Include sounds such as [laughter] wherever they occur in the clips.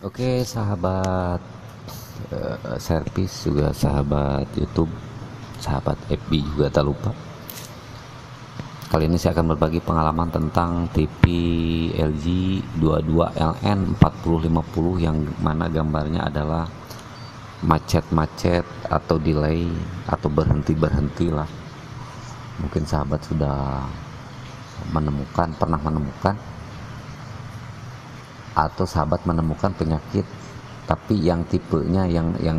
Oke sahabat uh, servis juga sahabat YouTube, sahabat FB juga tak lupa. Kali ini saya akan berbagi pengalaman tentang TV LG 22LN 4050 yang mana gambarnya adalah macet-macet atau delay atau berhenti-berhenti lah. Mungkin sahabat sudah menemukan, pernah menemukan atau sahabat menemukan penyakit tapi yang tipenya yang yang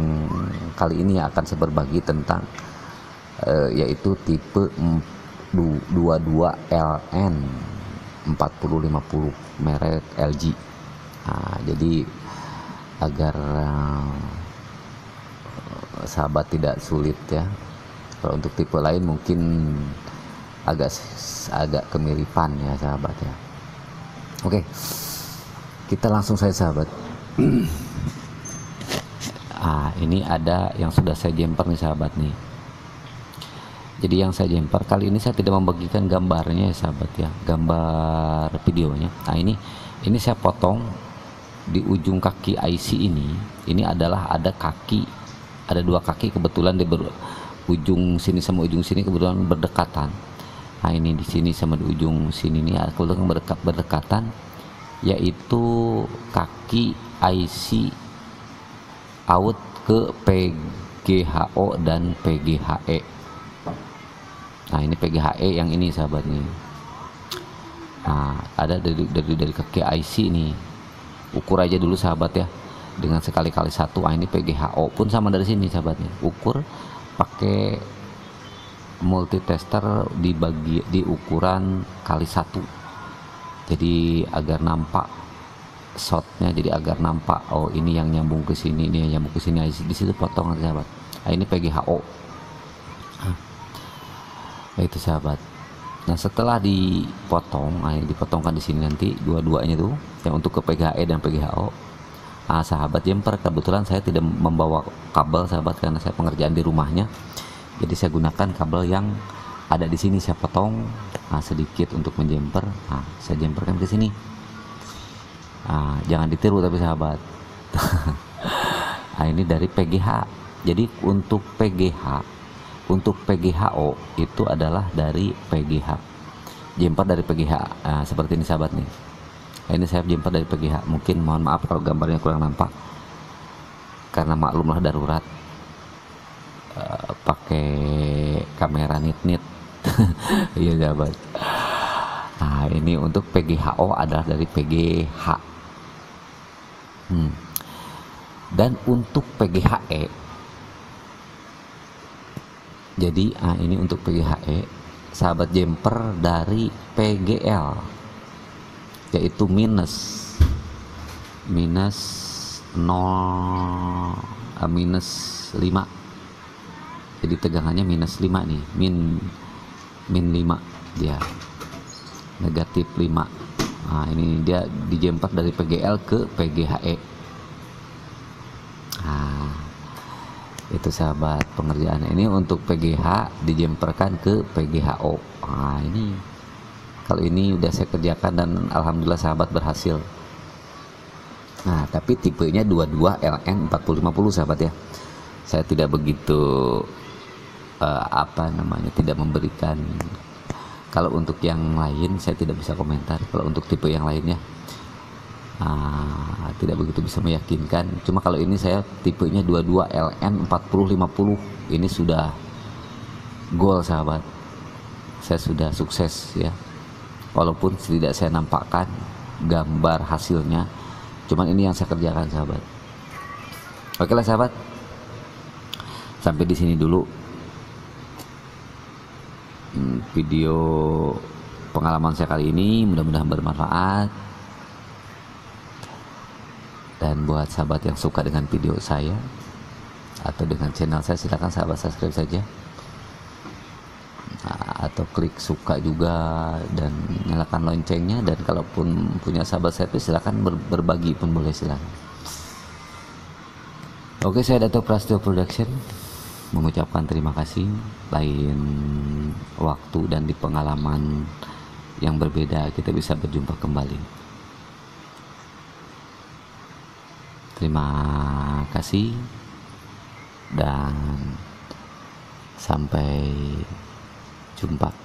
kali ini akan saya berbagi tentang uh, yaitu tipe 22LN 4050 merek LG nah, jadi agar uh, sahabat tidak sulit ya. Kalau untuk tipe lain mungkin agak agak kemiripan ya sahabat ya. Oke. okay kita langsung saja sahabat. [clears throat] Ah ini ada yang sudah saya jumper nih sahabat nih. Jadi yang saya jumper kali ini saya tidak membagikan gambarnya ya sahabat ya. Gambar videonya. Nah ini ini saya potong di ujung kaki IC ini. Ini adalah ada kaki ada dua kaki kebetulan di ber, ujung sini sama ujung sini kebetulan berdekatan. Nah ini di sini sama di ujung sini ini kebetulan berdekat berdekatan yaitu kaki IC out ke PGHO dan PGHE nah ini PGHE yang ini sahabat nih. Nah ada dari dari dari kaki IC nih. Ukur aja dulu sahabat ya. Dengan sekali-kali satu ah ini PGHO pun sama dari sini sahabat nih. Ukur pakai multitester dibagi di ukuran kali satu jadi agar nampak shotnya jadi agar nampak oh ini yang nyambung ke sini ini yang nyambung ke sini. Di situ potong sahabat. Nah, ini PGHO nah, itu sahabat. Nah setelah dipotong nah, dipotongkan di sini nanti dua-duanya tuh yang untuk ke PGHE dan PGHO nah, sahabat jumper kebetulan saya tidak membawa kabel sahabat karena saya pengerjaan di rumahnya. Jadi saya gunakan kabel yang ada di sini saya potong nah, sedikit untuk menjemper. Nah, saya jemperkan ke sini. Nah, jangan ditiru tapi sahabat. Nah [laughs] ini dari PGH jadi untuk PGH untuk PGHO itu adalah dari PGH jemper dari PGH nah, seperti ini sahabat nih. Nah, ini saya jemper dari PGH mungkin mohon maaf kalau gambarnya kurang nampak. Karena maklumlah darurat. Uh, pakai kamera nit-nit [laughs] iya sahabat nah ini untuk PGHO adalah dari PGH hmm. dan untuk PGHE jadi ah, ini untuk PGHE sahabat jumper dari PGL yaitu minus minus 0 uh, minus 5 jadi tegangannya minus 5 nih. Min min 5 dia negatif 5 nah ini dia dijemper dari PGL ke PGHE nah itu sahabat pengerjaan ini untuk PGH dijemperkan ke PGHO nah ini kalau ini udah saya kerjakan dan alhamdulillah sahabat berhasil. Nah tapi tipenya 22 LN 4050 sahabat ya. Saya tidak begitu uh, apa namanya tidak memberikan. Kalau untuk yang lain saya tidak bisa komentar. Kalau untuk tipe yang lainnya uh, tidak begitu bisa meyakinkan. Cuma kalau ini saya tipenya 22 LN 4050 ini sudah goal sahabat. Saya sudah sukses ya. Walaupun tidak saya nampakkan gambar hasilnya cuman ini yang saya kerjakan sahabat. Oke lah sahabat. Sampai di sini dulu video pengalaman saya kali ini mudah-mudahan bermanfaat. Dan buat sahabat yang suka dengan video saya atau dengan channel saya silahkan sahabat subscribe saja. Nah, atau klik suka juga dan nyalakan loncengnya. Dan kalaupun punya sahabat saya silahkan ber berbagi pun boleh silahkan oke saya Dato Prasetyo Production mengucapkan terima kasih. Lain waktu dan di pengalaman yang berbeda kita bisa berjumpa kembali. Terima kasih dan sampai jumpa